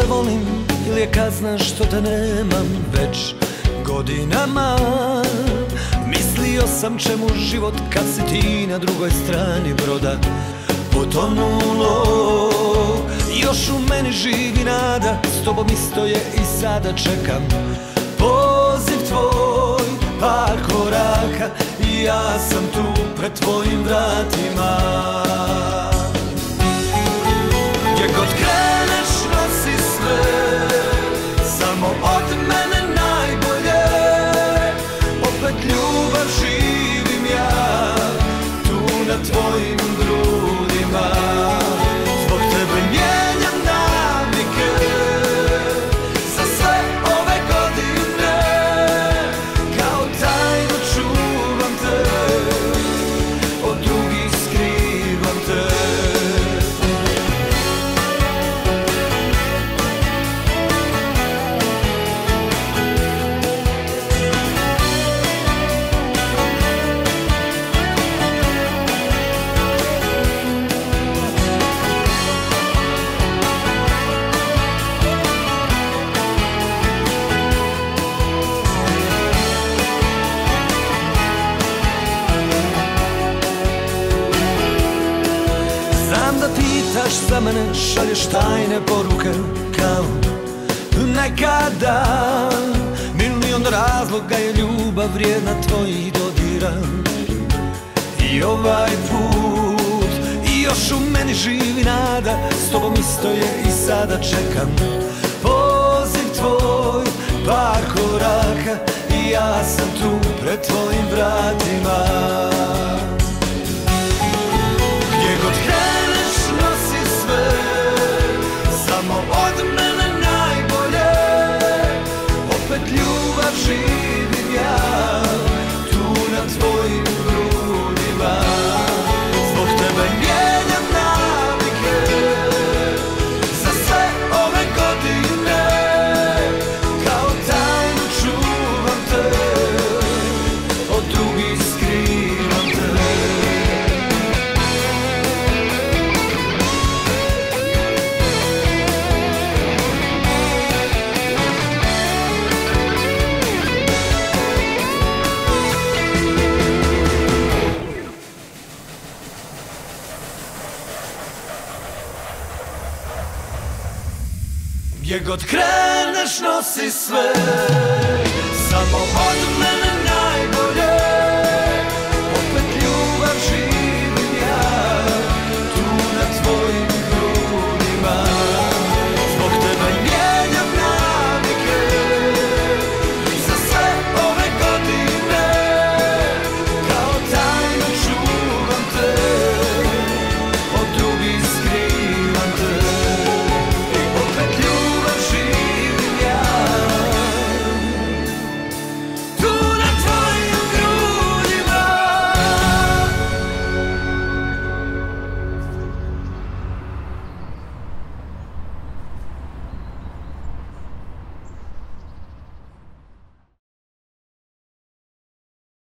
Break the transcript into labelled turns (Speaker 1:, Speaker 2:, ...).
Speaker 1: volim ili je kazna što te nemam već godinama. Mislio sam čemu život kad si ti na drugoj strani broda Potonulo. Još u meni živi nada S tobom isto je i sada čekam Poziv tvoj. Par koraka ja sam tu pred tvojim vratima Samo od mene najbolje. Opet ljubav živim ja. Tu na pitaš za mene, šalješ tajne poruke kao nekada Milion razloga je ljubav vrijedna tvojih dodira. I ovaj put i još u meni živi nada S tobom isto je i sada čekam. Poziv tvoj, par koraka I ja sam tu pred tvojim vratima Gdje god kreneš nosi sve